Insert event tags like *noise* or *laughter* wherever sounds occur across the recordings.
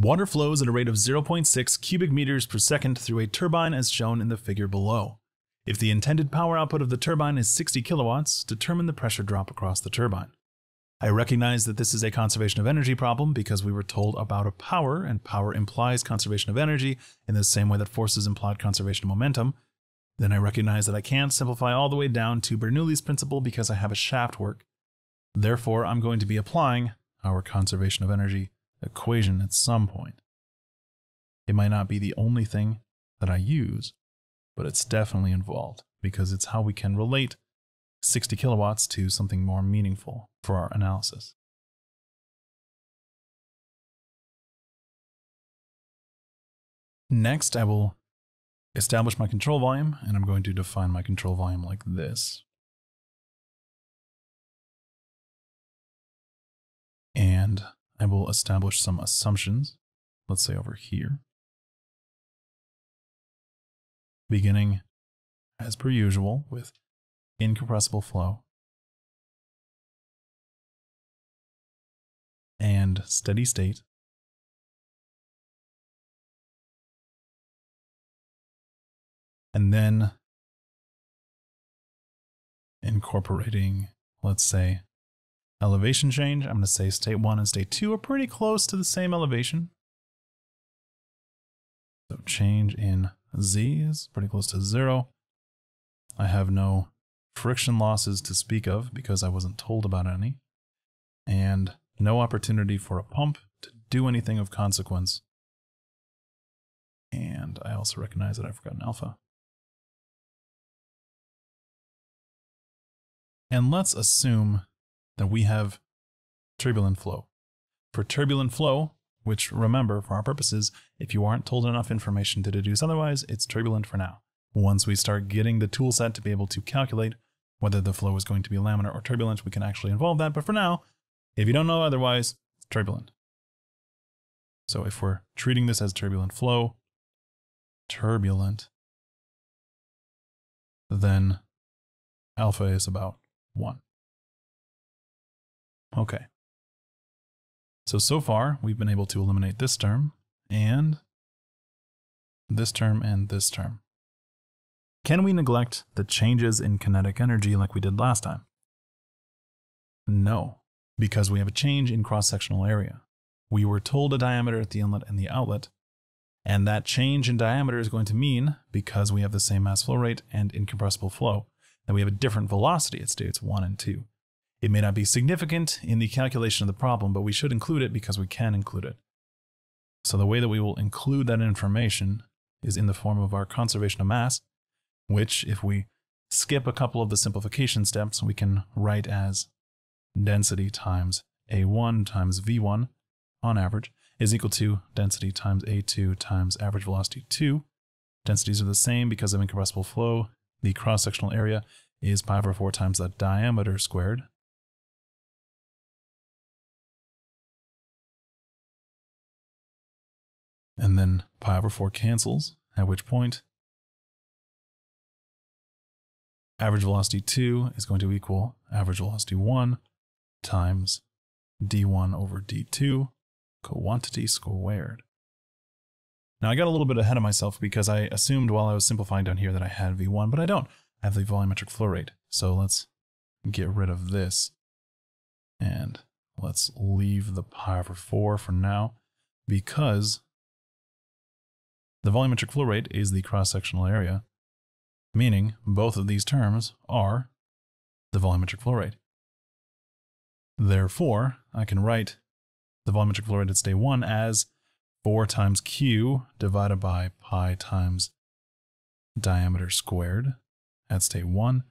Water flows at a rate of 0.6 cubic meters per second through a turbine as shown in the figure below. If the intended power output of the turbine is 60 kilowatts, determine the pressure drop across the turbine. I recognize that this is a conservation of energy problem because we were told about a power, and power implies conservation of energy in the same way that forces implied conservation of momentum. Then I recognize that I can't simplify all the way down to Bernoulli's principle because I have a shaft work. Therefore, I'm going to be applying our conservation of energy equation at some point. It might not be the only thing that I use, but it's definitely involved because it's how we can relate 60 kilowatts to something more meaningful for our analysis. Next, I will establish my control volume, and I'm going to define my control volume like this. And I will establish some assumptions, let's say over here. Beginning, as per usual, with incompressible flow and steady state. And then incorporating, let's say, elevation change. I'm going to say state 1 and state 2 are pretty close to the same elevation. So change in z is pretty close to 0. I have no friction losses to speak of because I wasn't told about any, and no opportunity for a pump to do anything of consequence. And I also recognize that I've forgotten alpha. And let's assume that we have turbulent flow. For turbulent flow, which remember, for our purposes, if you aren't told enough information to deduce otherwise, it's turbulent for now. Once we start getting the tool set to be able to calculate whether the flow is going to be laminar or turbulent, we can actually involve that. But for now, if you don't know otherwise, it's turbulent. So if we're treating this as turbulent flow, turbulent, then alpha is about 1. Okay. So, so far, we've been able to eliminate this term and this term and this term. Can we neglect the changes in kinetic energy like we did last time? No, because we have a change in cross-sectional area. We were told a diameter at the inlet and the outlet, and that change in diameter is going to mean, because we have the same mass flow rate and incompressible flow, that we have a different velocity at states 1 and 2. It may not be significant in the calculation of the problem, but we should include it because we can include it. So the way that we will include that information is in the form of our conservation of mass, which if we skip a couple of the simplification steps, we can write as density times A1 times V1 on average is equal to density times A2 times average velocity 2. Densities are the same because of incompressible flow. The cross-sectional area is pi over 4 times the diameter squared. And then pi over 4 cancels, at which point average velocity 2 is going to equal average velocity 1 times d1 over d2 quantity squared. Now I got a little bit ahead of myself because I assumed while I was simplifying down here that I had V1, but I don't. I have the volumetric flow rate. So let's get rid of this and let's leave the pi over 4 for now because the volumetric flow rate is the cross-sectional area meaning both of these terms are the volumetric flow rate. Therefore, I can write the volumetric flow rate at state 1 as 4 times q divided by pi times diameter squared at state 1,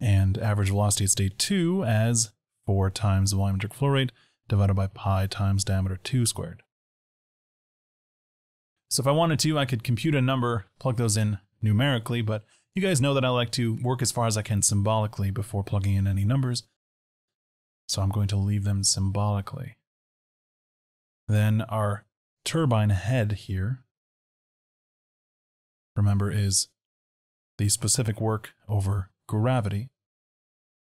and average velocity at state 2 as 4 times the volumetric flow rate divided by pi times diameter 2 squared. So if I wanted to, I could compute a number, plug those in numerically, but you guys know that I like to work as far as I can symbolically before plugging in any numbers, so I'm going to leave them symbolically. Then our turbine head here, remember, is the specific work over gravity.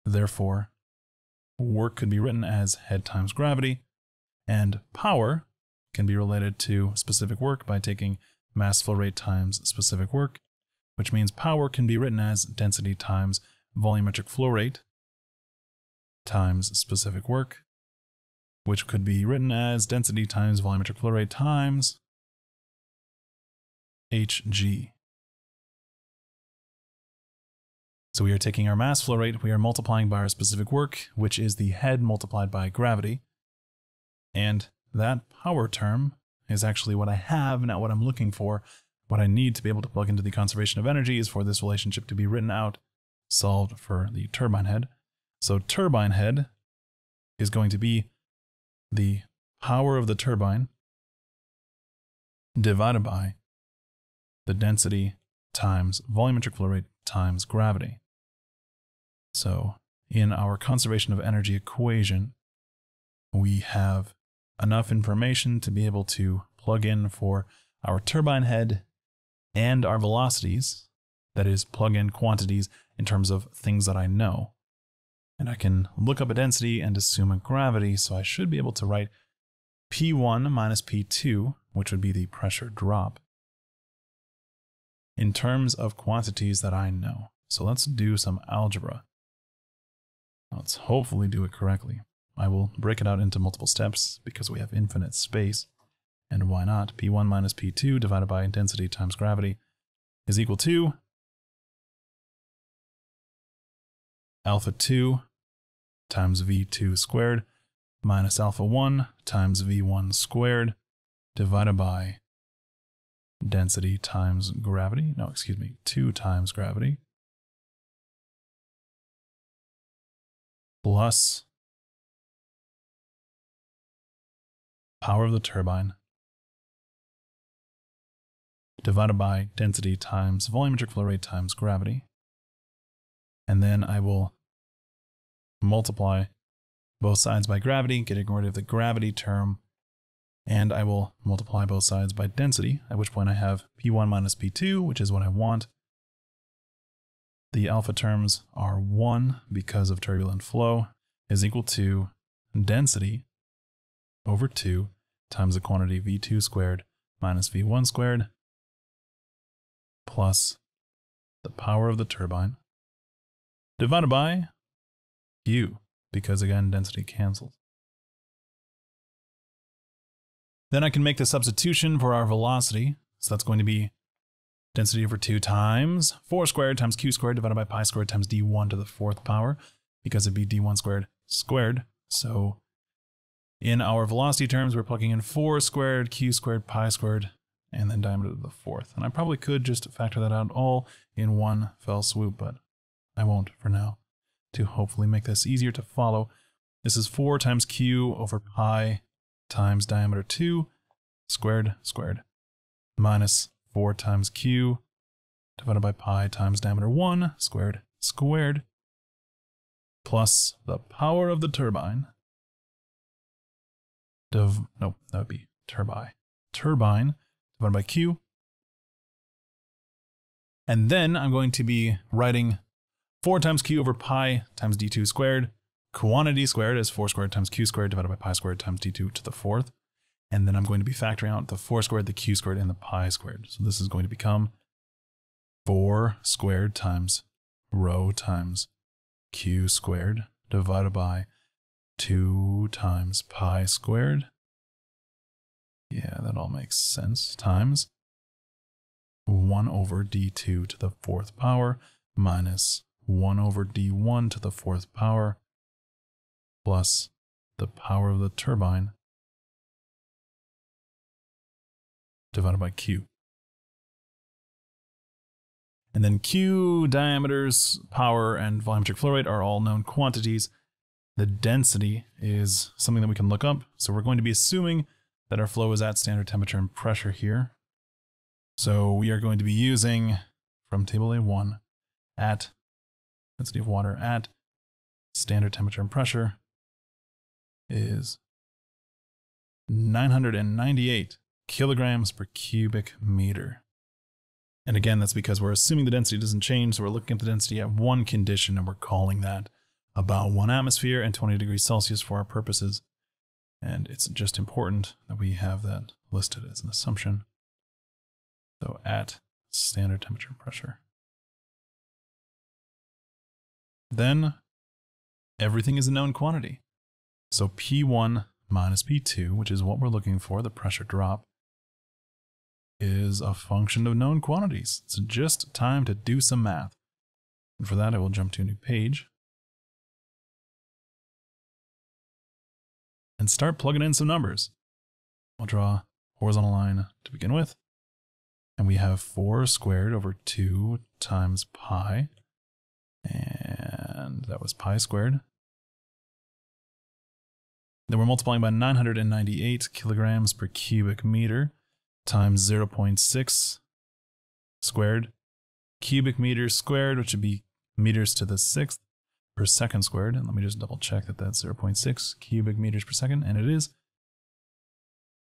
Therefore, work could be written as head times gravity, and power can be related to specific work by taking mass flow rate times specific work, which means power can be written as density times volumetric flow rate times specific work, which could be written as density times volumetric flow rate times Hg. So we are taking our mass flow rate, we are multiplying by our specific work, which is the head multiplied by gravity. And that power term is actually what I have, not what I'm looking for. What I need to be able to plug into the conservation of energy is for this relationship to be written out, solved for the turbine head. So turbine head is going to be the power of the turbine divided by the density times volumetric flow rate times gravity. So in our conservation of energy equation, we have enough information to be able to plug in for our turbine head and our velocities, that is, plug in quantities in terms of things that I know. And I can look up a density and assume a gravity, so I should be able to write P1 minus P2, which would be the pressure drop, in terms of quantities that I know. So let's do some algebra. Let's hopefully do it correctly. I will break it out into multiple steps because we have infinite space. And why not? P1 minus P2 divided by density times gravity is equal to alpha 2 times V2 squared minus alpha 1 times V1 squared divided by density times gravity. No, excuse me, 2 times gravity plus power of the turbine divided by density times volumetric flow rate times gravity. And then I will multiply both sides by gravity, getting rid of the gravity term. And I will multiply both sides by density, at which point I have P1 minus P2, which is what I want. The alpha terms are 1 because of turbulent flow is equal to density over 2 times the quantity V2 squared minus V1 squared plus the power of the turbine divided by Q, because again, density cancels. Then I can make the substitution for our velocity. So that's going to be density over 2 times 4 squared times q squared divided by pi squared times d1 to the fourth power, because it'd be d1 squared squared. So in our velocity terms, we're plugging in 4 squared, q squared, pi squared, and then diameter to the fourth. And I probably could just factor that out all in one fell swoop, but I won't for now to hopefully make this easier to follow. This is 4 times q over pi times diameter 2 squared squared minus 4 times q divided by pi times diameter 1 squared squared plus the power of the turbine. Div no, that would be turbine. Turbine divided by q. And then I'm going to be writing 4 times q over pi times d2 squared. Quantity squared is 4 squared times q squared divided by pi squared times d2 to the fourth. And then I'm going to be factoring out the 4 squared, the q squared, and the pi squared. So this is going to become 4 squared times rho times q squared divided by 2 times pi squared. Yeah, that all makes sense. Times 1 over d2 to the fourth power minus 1 over d1 to the fourth power plus the power of the turbine divided by Q. And then Q, diameters, power, and volumetric flow rate are all known quantities. The density is something that we can look up. So we're going to be assuming that our flow is at standard temperature and pressure here. So we are going to be using from table A1 at density of water at standard temperature and pressure is 998 kilograms per cubic meter. And again, that's because we're assuming the density doesn't change, so we're looking at the density at one condition, and we're calling that about one atmosphere and 20 degrees Celsius for our purposes. And it's just important that we have that listed as an assumption. So at standard temperature and pressure. Then everything is a known quantity. So P1 minus P2, which is what we're looking for, the pressure drop, is a function of known quantities. It's just time to do some math. And for that, I will jump to a new page and start plugging in some numbers. I'll draw a horizontal line to begin with. And we have 4 squared over 2 times pi. And that was pi squared. Then we're multiplying by 998 kilograms per cubic meter times 0.6 squared. Cubic meters squared, which would be meters to the sixth per second squared. And let me just double check that that's 0.6 cubic meters per second, and it is.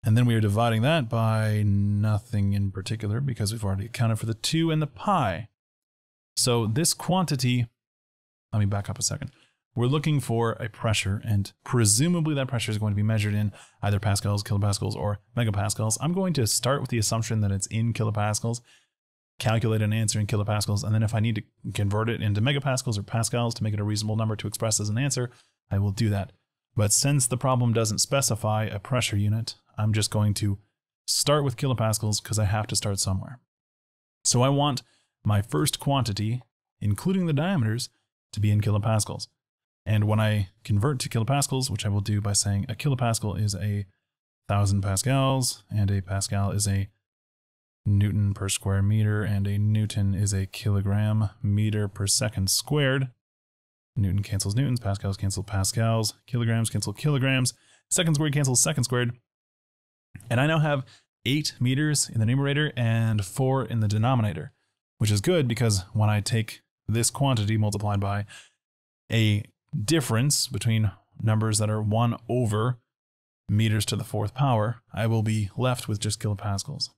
And then we are dividing that by nothing in particular because we've already accounted for the 2 and the pi. So this quantity, let me back up a second. We're looking for a pressure, and presumably that pressure is going to be measured in either pascals, kilopascals, or megapascals. I'm going to start with the assumption that it's in kilopascals, calculate an answer in kilopascals, and then if I need to convert it into megapascals or pascals to make it a reasonable number to express as an answer, I will do that. But since the problem doesn't specify a pressure unit, I'm just going to start with kilopascals because I have to start somewhere. So I want my first quantity, including the diameters, to be in kilopascals. And when I convert to kilopascals, which I will do by saying a kilopascal is a thousand pascals, and a pascal is a newton per square meter, and a newton is a kilogram meter per second squared. Newton cancels newtons, pascals cancel pascals, kilograms cancel kilograms, second squared cancels second squared. And I now have 8 meters in the numerator and 4 in the denominator, which is good because when I take this quantity multiplied by a difference between numbers that are 1 over meters to the fourth power, I will be left with just kilopascals.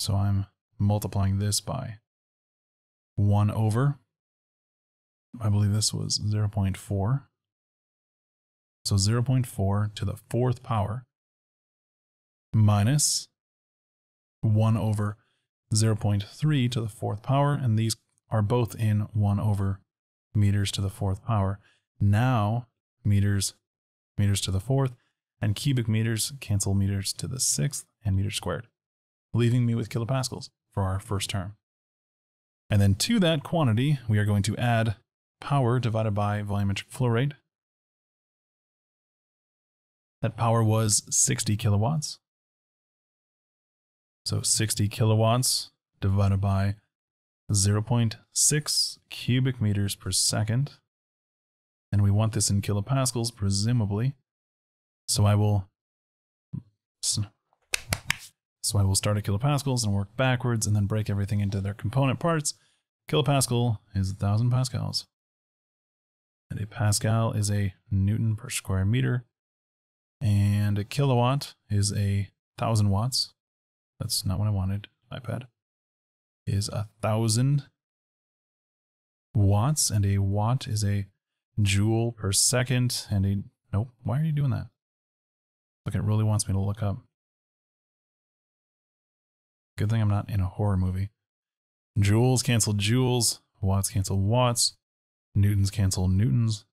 So I'm multiplying this by 1 over, I believe this was 0.4. So 0.4 to the fourth power minus 1 over 0.3 to the fourth power, and these are both in 1 over meters to the fourth power. Now, meters, meters to the fourth, and cubic meters cancel meters to the sixth and meters squared, leaving me with kilopascals for our first term. And then to that quantity, we are going to add power divided by volumetric flow rate. That power was 60 kilowatts. So 60 kilowatts divided by 0.6 cubic meters per second. And we want this in kilopascals, presumably. So I will so I will start at kilopascals and work backwards and then break everything into their component parts. Kilopascal is 1,000 pascals. And a pascal is a newton per square meter. And a kilowatt is a 1,000 watts. That's not what I wanted, iPad is a thousand watts, and a watt is a joule per second, and a nope. Why are you doing that? Look, it really wants me to look up. Good thing I'm not in a horror movie. Joules cancel joules, watts cancel watts, newtons cancel newtons,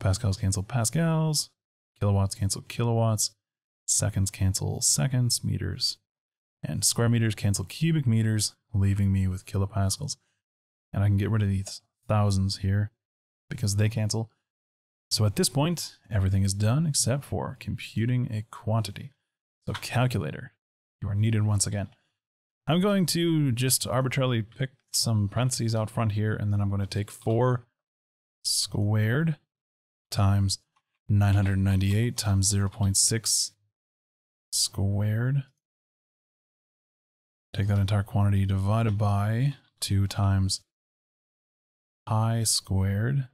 pascals cancel pascals, kilowatts cancel kilowatts, seconds cancel seconds, meters and square meters cancel cubic meters, leaving me with kilopascals. And I can get rid of these thousands here because they cancel. So at this point, everything is done except for computing a quantity. So calculator, you are needed once again. I'm going to just arbitrarily pick some parentheses out front here, and then I'm going to take 4 squared times 998 times 0.6 squared Take that entire quantity divided by 2 times pi squared,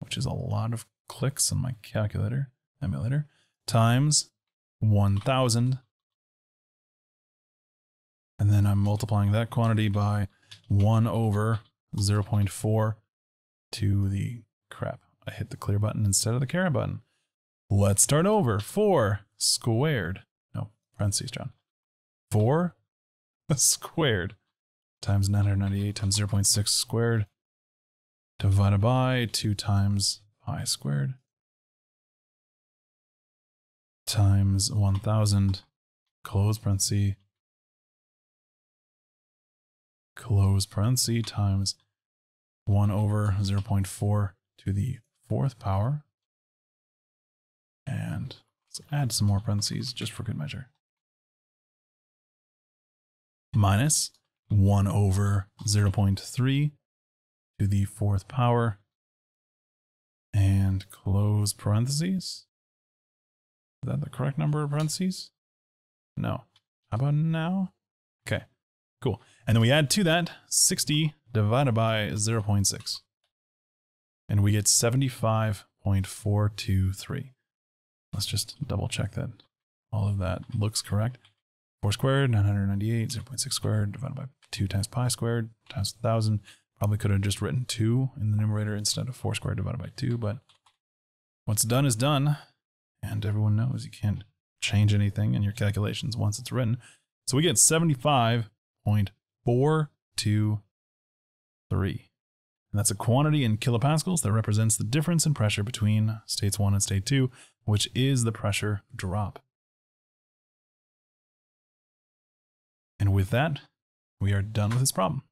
which is a lot of clicks on my calculator, emulator, times 1000. And then I'm multiplying that quantity by 1 over 0.4 to the crap. I hit the clear button instead of the caret button. Let's start over. 4 squared. No, parentheses, John. 4 *laughs* squared times 998 times 0.6 squared divided by 2 times pi squared times 1000 close parenthesis close parenthesis times 1 over 0.4 to the fourth power. And let's add some more parentheses just for good measure. Minus 1 over 0.3 to the fourth power. And close parentheses. Is that the correct number of parentheses? No. How about now? Okay, cool. And then we add to that 60 divided by 0.6. And we get 75.423. Let's just double check that all of that looks correct. 4 squared, 998, 0.6 squared, divided by 2 times pi squared, times 1000. Probably could have just written 2 in the numerator instead of 4 squared divided by 2, but what's done is done. And everyone knows you can't change anything in your calculations once it's written. So we get 75.423. And that's a quantity in kilopascals that represents the difference in pressure between states 1 and state 2, which is the pressure drop. And with that, we are done with this problem.